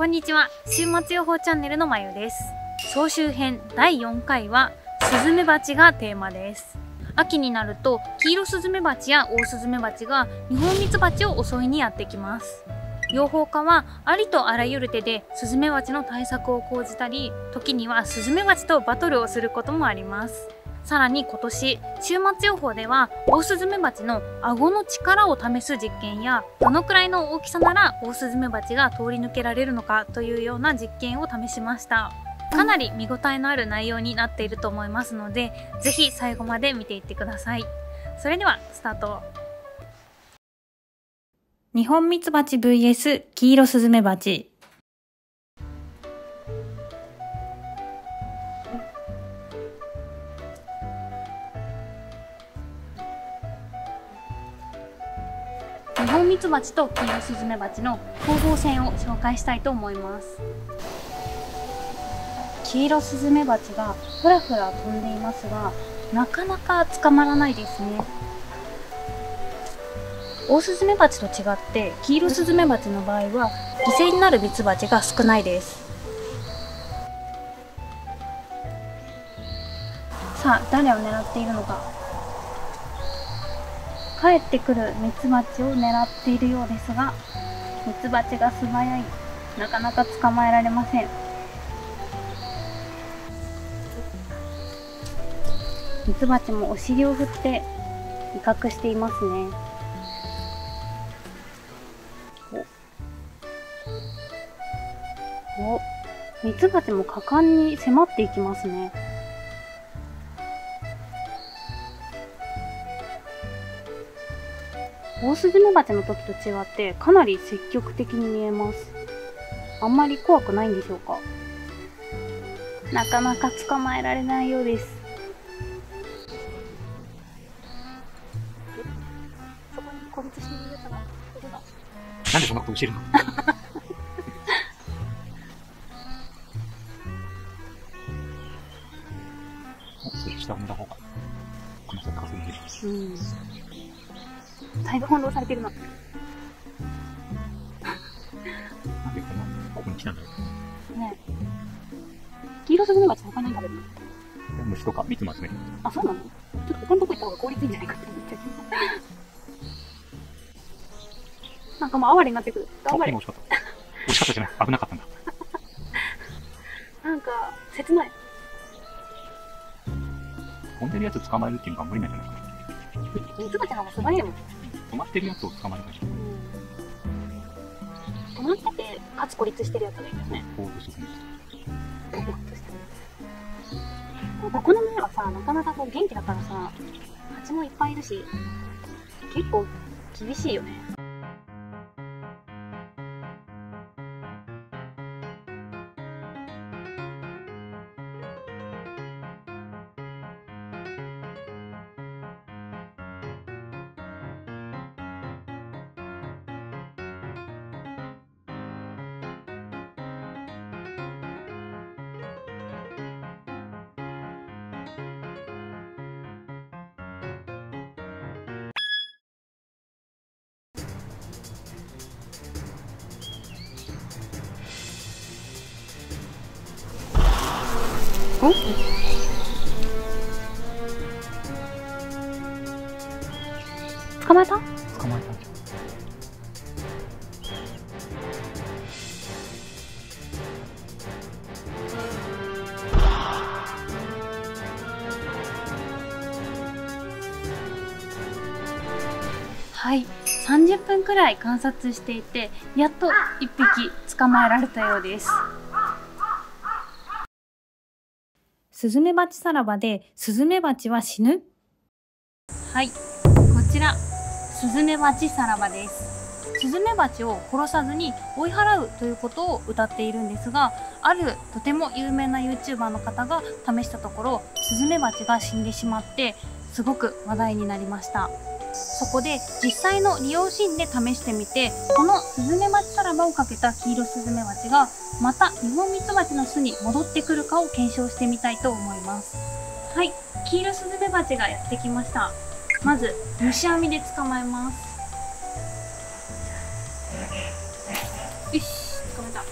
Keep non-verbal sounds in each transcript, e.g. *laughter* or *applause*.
こんにちは。週末予報チャンネルのまゆです。総集編第4回はスズメバチがテーマです。秋になると黄色スズメバチやオオスズメバチがニホンミツバチを襲いにやってきます。養蜂家はありとあらゆる手でスズメバチの対策を講じたり時にはスズメバチとバトルをすることもあります。さらに今年週末予報ではオオスズメバチの顎の力を試す実験やどのくらいの大きさならオオスズメバチが通り抜けられるのかというような実験を試しました。かなり見応えのある内容になっていると思いますのでぜひ最後まで見ていってください。それではスタート。日本ミツバチ VS 黄色スズメバチ。ミツバチと黄色スズメバチの攻防戦を紹介したいと思います。黄色スズメバチがふらふら飛んでいますがなかなか捕まらないですね。オオスズメバチと違って黄色スズメバチの場合は犠牲になるミツバチが少ないです。さあ誰を狙っているのか。帰ってくるミツバチを狙っているようですがミツバチが素早い。なかなか捕まえられません。ミツバチもお尻を振って威嚇していますね。お。ミツバチも果敢に迫っていきますね。オオスズメバチの時と違ってかなり積極的に見えます。あんまり怖くないんでしょうか？なかなか捕まえられないようです。なんでそんなこと教えるの？でこの、ここに来たんだろね黄色スズメバチ他に何食べるのう。虫とか蜜も集める。あ、そうなの？ちょっと他のとこ行った方が効率いいんじゃないかって思って。*laughs* なんかもう哀れになってくる。あ、頑張れ今。惜しかった。惜しかったじゃない。危なかったんだ。なんか、切ない。飛んでるやつ捕まえるっていうのが無理なんじゃないかな。ミツバチの方が素早いもん。止まってるやつを捕まえるから。止まってて、かつ孤立してるやつがいいんだね。こう進む。ここの群れはさ、なかなかこう元気だからさ、蜂もいっぱいいるし、結構厳しいよね。お捕まえた？捕まえた。はい。30分くらい観察していてやっと1匹捕まえられたようですスズメバチさらばでスズメバチは死ぬ。はい。こちらスズメバチさらばです。スズメバチを殺さずに追い払うということを歌っているんですがあるとても有名な YouTuber の方が試したところスズメバチが死んでしまってすごく話題になりました。そこで実際の利用シーンで試してみてこのスズメバチさらばをかけた黄色スズメバチがまたニホンミツバチの巣に戻ってくるかを検証してみたいと思います。はい黄色スズメバチがやってきました。まず虫網で捕まえます。よし捕まえた。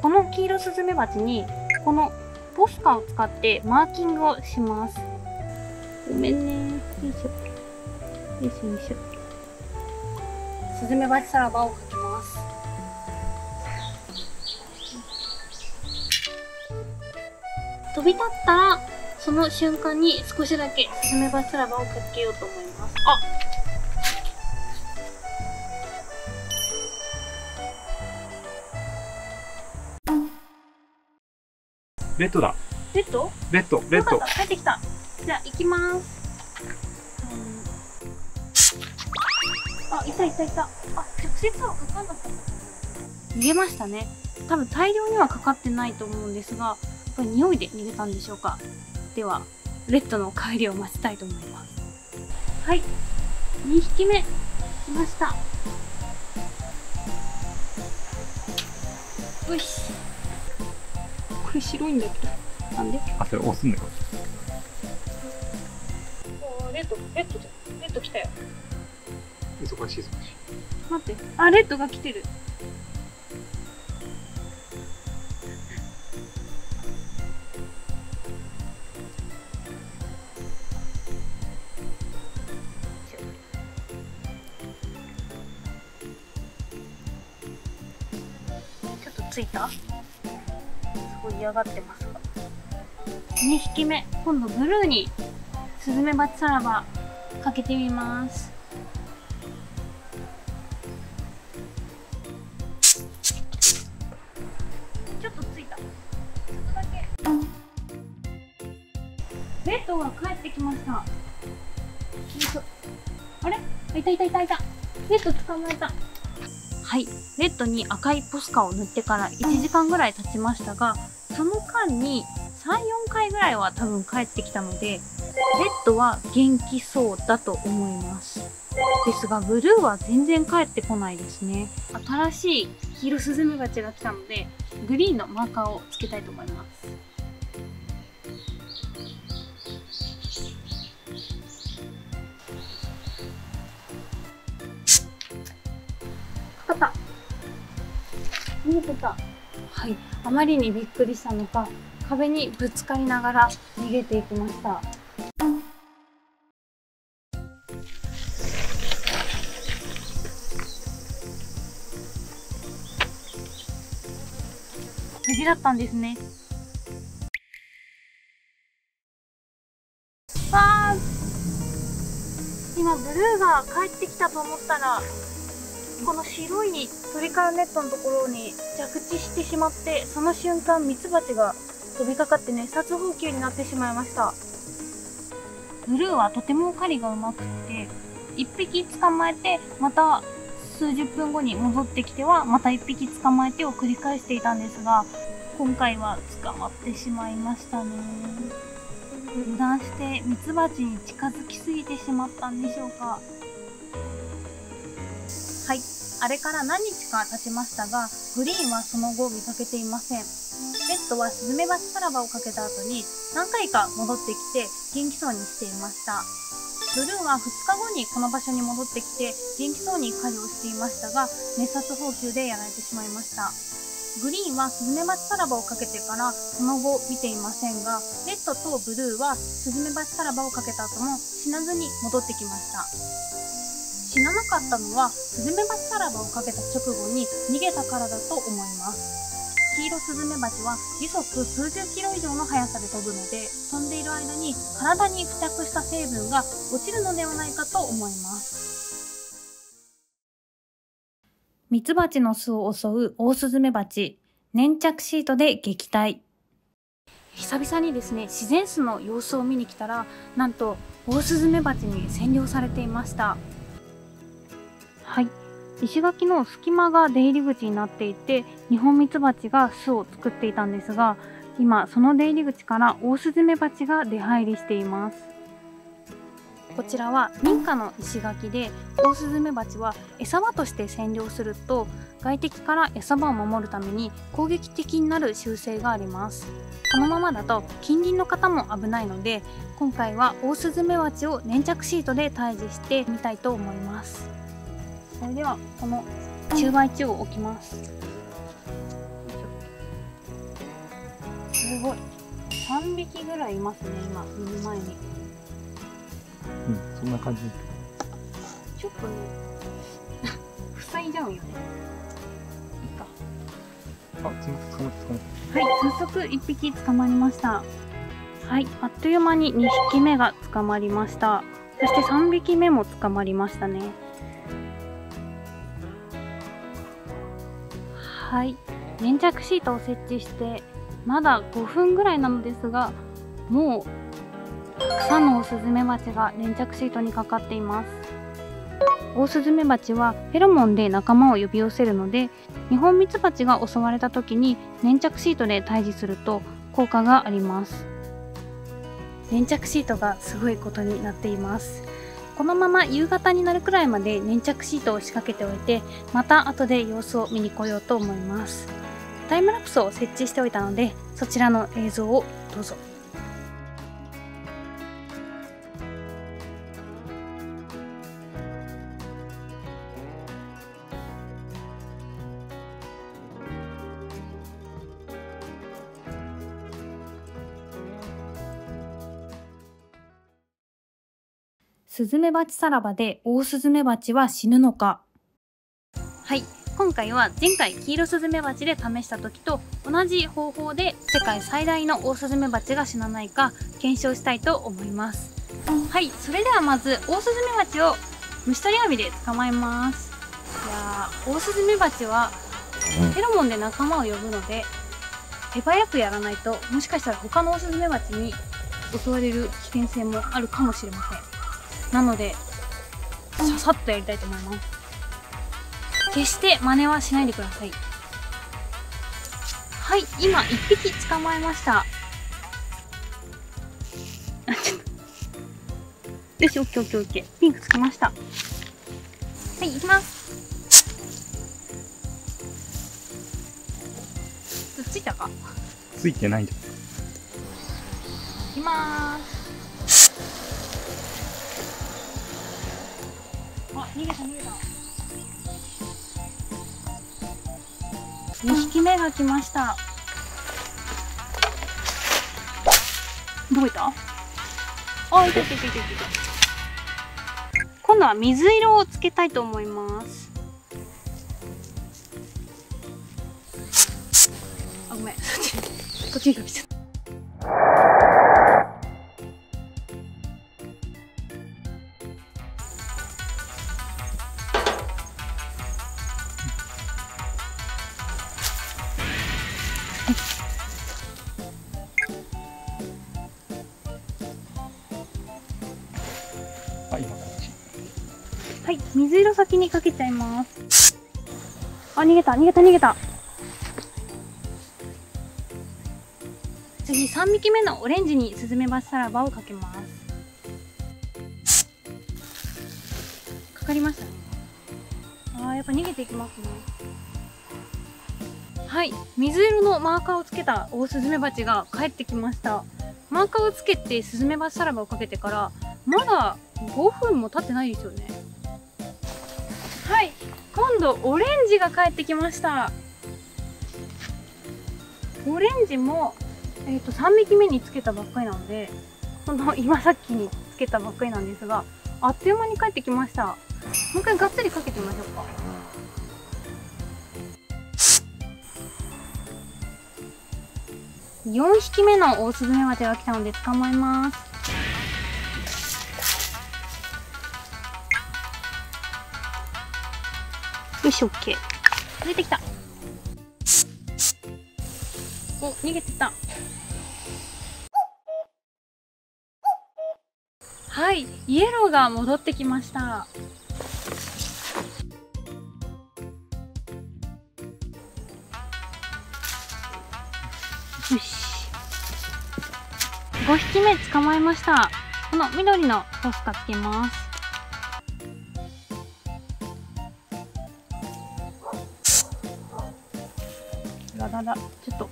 この黄色スズメバチにこのポスカを使ってマーキングをします。ごめんね。よいしょ。よいしょよいしょ。スズメバチサラバをかけます。飛び立ったらその瞬間に少しだけスズメバチサラバをかけようと思います。あレッドだ。レッド？レッド、レッド。帰ってきた。じゃあ行きます。うん。あいたいたいた。あ直接はかかんなかった。逃げましたね。多分大量にはかかってないと思うんですがこれ匂いで逃げたんでしょうか。ではレッドの帰りを待ちたいと思います。はい。2匹目。来ました。よし白いんだけどなんで？あ、それ押すんだよ。レッド、レッドじゃん。レッド来たよ。忙しい、忙しい。待って。あ、レッドが来てる。ごい嫌がってますが。2匹目。今度ブルーにスズメバチサラバかけてみます。ちょっとついた。ちょっとだけ。レッドが帰ってきました。よいしょ。あれいたいたいたいた。レッド捕まえた。はい。レッドに赤いポスカを塗ってから1時間ぐらい経ちましたが、間に3、4回ぐらいは多分帰ってきたので、レッドは元気そうだと思います。ですが、ブルーは全然帰ってこないですね。新しいキイロスズメバチが来たので、グリーンのマーカーをつけたいと思います。かかった。逃げてた。はい。あまりにびっくりしたのか、壁にぶつかりながら逃げていきました。無事だったんですね。わー今ブルーが帰ってきたと思ったらこの白い鳥からネットのところに着地してしまってその瞬間ミツバチが飛びかかって熱殺放球になってしまいました。ブルーはとても狩りがうまくって1匹捕まえてまた数十分後に戻ってきてはまた1匹捕まえてを繰り返していたんですが今回は捕まってしまいましたね。油断してミツバチに近づきすぎてしまったんでしょうか。はい。あれから何日か経ちましたがグリーンはその後見かけていません。レッドはスズメバチサラバをかけた後に何回か戻ってきて元気そうにしていました。ブルーは2日後にこの場所に戻ってきて元気そうに狩りをしていましたが熱殺放球でやられてしまいました。グリーンはスズメバチサラバをかけてからその後見ていませんがレッドとブルーはスズメバチサラバをかけた後も死なずに戻ってきました。死ななかったのはスズメバチサラバをかけた直後に逃げたからだと思います。キイロスズメバチは時速数十キロ以上の速さで飛ぶので飛んでいる間に体に付着した成分が落ちるのではないかと思います。ミツバチの巣を襲うオオスズメバチ粘着シートで撃退。久々にですね自然巣の様子を見に来たらなんとオオスズメバチに占領されていましたはい。石垣の隙間が出入り口になっていてニホンミツバチが巣を作っていたんですが今その出入り口からオオスズメバチが出入りしています。こちらは民家の石垣でオオスズメバチは餌場として占領すると外敵から餌場を守るために攻撃的になる習性があります。このままだと近隣の方も危ないので今回はオオスズメバチを粘着シートで退治してみたいと思います。それではこの中培地を置きますすごい3匹ぐらいいますね今目の前にうん、そんな感じ。ちょっとね *laughs* 塞いじゃうんよねいいかあ、はい、早速1匹捕まりました。はい、あっという間に2匹目が捕まりました。そして3匹目も捕まりましたね。はい、粘着シートを設置して、まだ5分ぐらいなのですが、もうたくさんのオオスズメバチが粘着シートにかかっています。オオスズメバチはフェロモンで仲間を呼び寄せるのでニホンミツバチが襲われた時に粘着シートで退治すると効果があります。粘着シートがすごいことになっています。このまま夕方になるくらいまで粘着シートを仕掛けておいてまた後で様子を見に来ようと思います。タイムラプスを設置しておいたのでそちらの映像をどうぞ。スズメバチさらばでオオスズメバチは死ぬのか。はい。今回は前回キイロスズメバチで試した時と同じ方法で世界最大のオオスズメバチが死なないか検証したいと思います。はい。それではまずオオスズメバチを虫取り網で捕まえます。いやーオオスズメバチはフェロモンで仲間を呼ぶので手早くやらないともしかしたら他のオオスズメバチに襲われる危険性もあるかもしれません。なのでささっとやりたいと思います。決して真似はしないでください。はい今1匹捕まえました。よしオッケーオッケーオッケー。ピンクつきました。はい行きます。ついたか。ついてないじゃん。行きまー逃げた逃げた。2匹目が来ました。どこいた？あいたいたいたいたいた。今度は水色をつけたいと思います。あごめん。そっちこっちにかけちゃったはい、水色先にかけちゃいます。あ、逃げた、逃げた、逃げた。次、3匹目のオレンジにスズメバチさらばをかけます。かかりましたね。あー、やっぱ逃げていきますね。はい、水色のマーカーをつけたオオスズメバチが帰ってきました。マーカーをつけてスズメバチさらばをかけてから、まだ5分も経ってないですよね。はい、今度オレンジが帰ってきました。オレンジも、えっ、と、3匹目につけたばっかりなので、この今さっきにつけたばっかりなんですが、あっという間に帰ってきました。もう一回がっつりかけてみましょうか。4匹目のオオスズメバチが来たので捕まえます。よし、オッケー。出てきた。お、逃げてた。はい、イエローが戻ってきました。よし。5匹目捕まえました。この緑のポスカつけます。だだだ、ちょっと。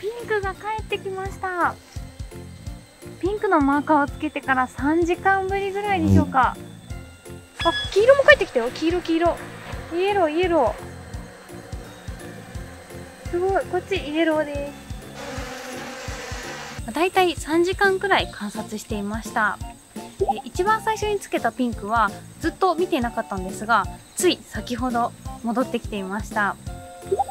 ピンクが帰ってきました。ピンクのマーカーをつけてから3時間ぶりぐらいでしょうか。あ黄色も帰ってきたよ。黄色黄色。イエローイエロー。すごい。こっちイエローです。だいたい3時間くらい観察していました一番最初につけたピンクはずっと見ていなかったんですがつい先ほど戻ってきていました。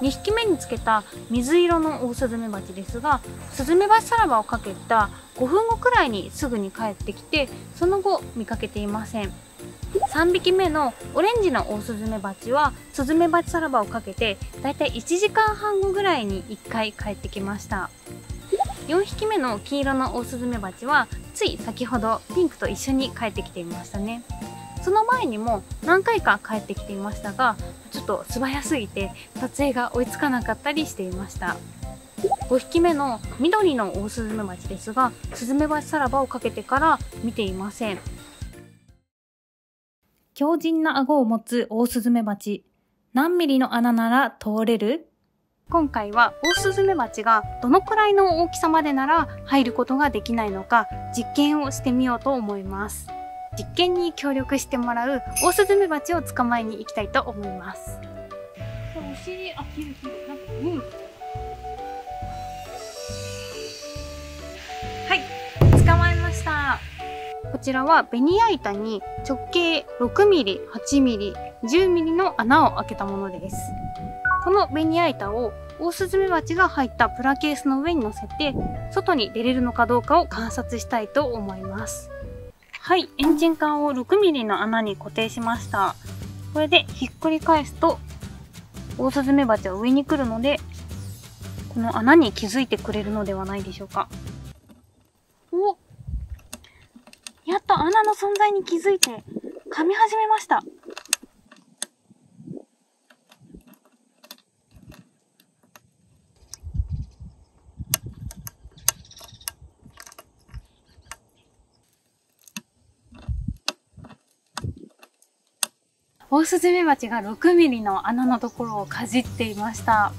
2匹目につけた水色のオオスズメバチですがスズメバチさらばをかけた5分後くらいにすぐに帰ってきてその後見かけていません。3匹目のオレンジのオオスズメバチはスズメバチさらばをかけてだいたい1時間半後ぐらいに1回帰ってきました。4匹目の黄色のオオスズメバチはつい先ほどピンクと一緒に帰ってきていましたね。その前にも何回か帰ってきていましたがちょっと素早すぎて撮影が追いつかなかったりしていました。5匹目の緑のオオスズメバチですがスズメバチさらばをかけてから見ていません。強靭な顎を持つオオスズメバチ何ミリの穴なら通れる？今回はオオスズメバチがどのくらいの大きさまでなら入ることができないのか実験をしてみようと思います。実験に協力してもらうオオスズメバチを捕まえに行きたいと思います。お尻あ切る切るなんかうん。はい捕まえました。こちらはベニヤ板に直径 6mm、8mm、10mm の穴を開けたものですこのベニヤ板をオオスズメバチが入ったプラケースの上に乗せて外に出れるのかどうかを観察したいと思います。はいエンジン管を 6mm の穴に固定しました。これでひっくり返すとオオスズメバチは上に来るのでこの穴に気づいてくれるのではないでしょうか。おやっと穴の存在に気づいて噛み始めました。オオスズメバチが6ミリの穴のところをかじっていました。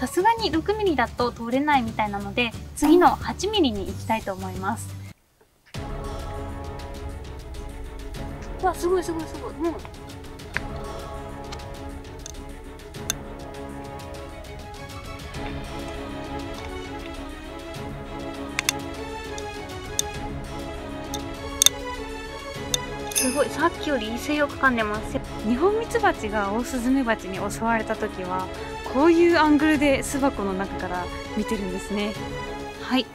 さすがに6ミリだと通れないみたいなので次の8ミリに行きたいと思います。うわすごいすごいすごい。もうより威勢よく噛んでますニホンミツバチがオオスズメバチに襲われた時はこういうアングルで巣箱の中から見てるんですね。はい。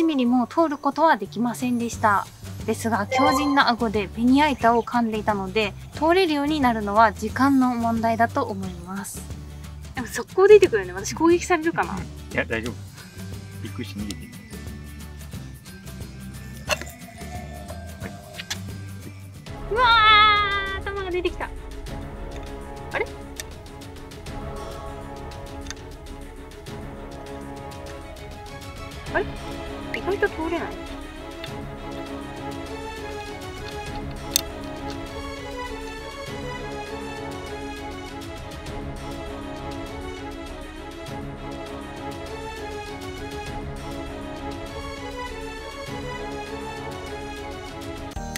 8ミリも通ることはできませんでした。ですが強靭な顎でベニヤ板を噛んでいたので通れるようになるのは時間の問題だと思います。でも速攻出てくるね。私攻撃されるかな。いや、大丈夫。びっくりして逃げて。うわー頭が出てきた。あれ？あれ？意外と通れない。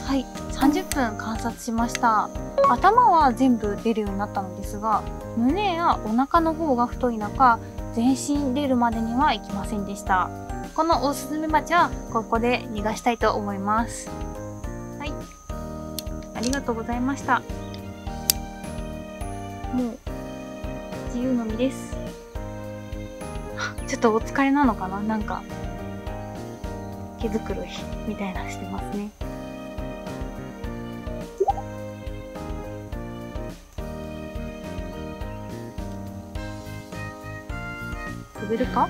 はい30分観察しました。頭は全部出るようになったのですが胸やお腹の方が太い中全身出るまでにはいきませんでした。このオオスズメバチはここで逃がしたいと思います。はい。ありがとうございました。もう自由の身です。ちょっとお疲れなのかな？なんか毛づくろいみたいなしてますね。飛べるか